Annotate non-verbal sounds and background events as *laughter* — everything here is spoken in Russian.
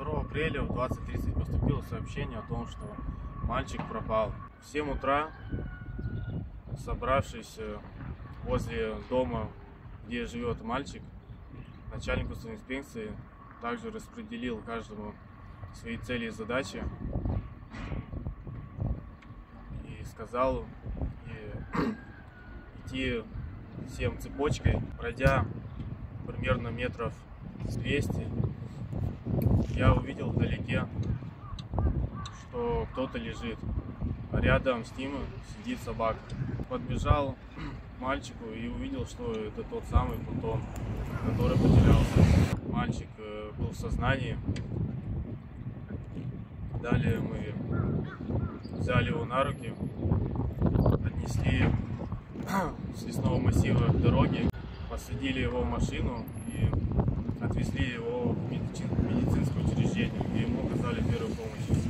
2 апреля в 20.30 поступило сообщение о том, что мальчик пропал. В 7 утра, собравшись э, возле дома, где живет мальчик, начальник государственной инспекции также распределил каждому свои цели и задачи и сказал и *clears throat* идти всем цепочкой, пройдя примерно метров 200, я увидел вдалеке, что кто-то лежит. А рядом с ним сидит собака. Подбежал к мальчику и увидел, что это тот самый Плутон, который потерялся. Мальчик э, был в сознании. Далее мы взяли его на руки, отнесли *clears throat* с лесного массива к дороге, посадили его в машину и отвезли его в медицин- медицинскую primeiro bom dia.